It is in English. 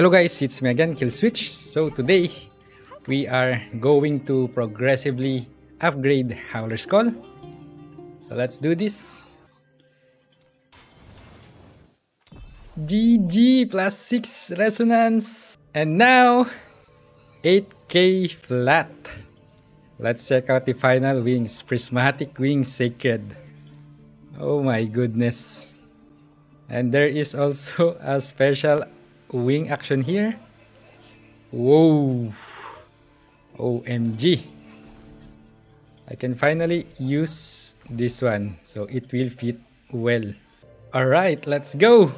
Hello guys, it's me again, Killswitch. So today, we are going to progressively upgrade Howler's Call. So let's do this. GG plus 6 resonance. And now, 8k flat. Let's check out the final wings. Prismatic Wings Sacred. Oh my goodness. And there is also a special wing action here. Whoa! OMG! I can finally use this one so it will fit well. Alright, let's go!